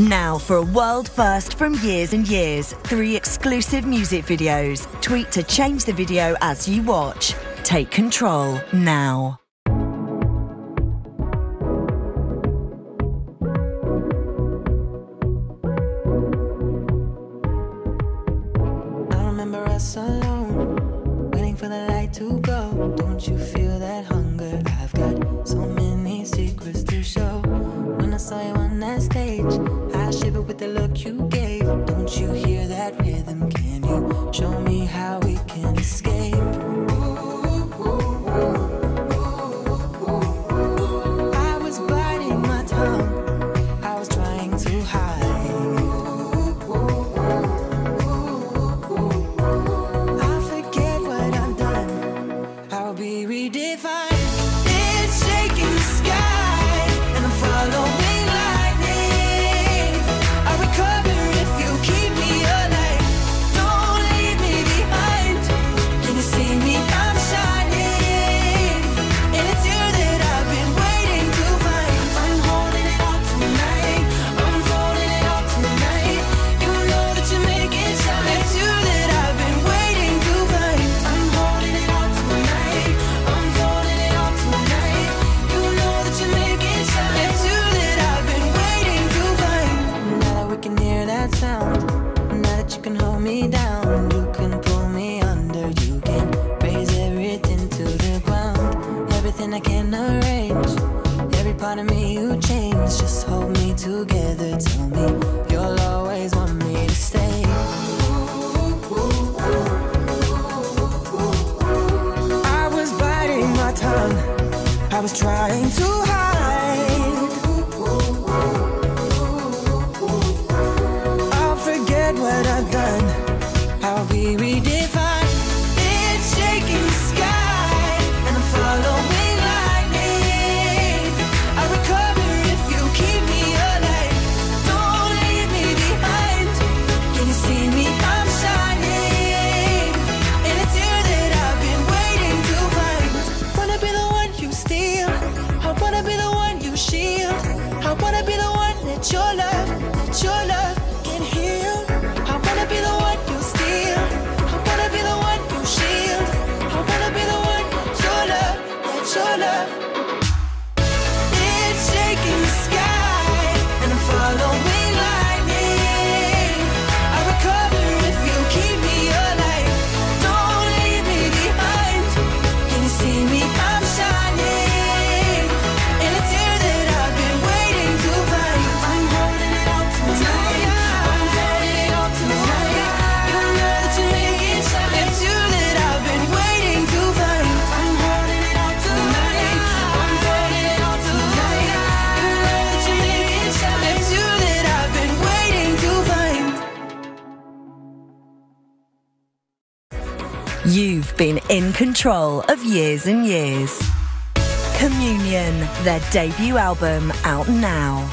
Now for a world first from Years and Years, three exclusive music videos. Tweet to change the video as you watch. Take control now. I remember us alone, waiting for the light to go. Don't you feel that hunger? I've got the look you get. something I can't arrange. Every part of me you change, just hold me together. Tell me you'll always want me to stay. I was biting my tongue, I was trying to hide. your love, your love can heal. I wanna be the one you steal. I wanna be the one you shield. I wanna be the one, your love, your love. You've been in control of years and years. Communion, their debut album out now.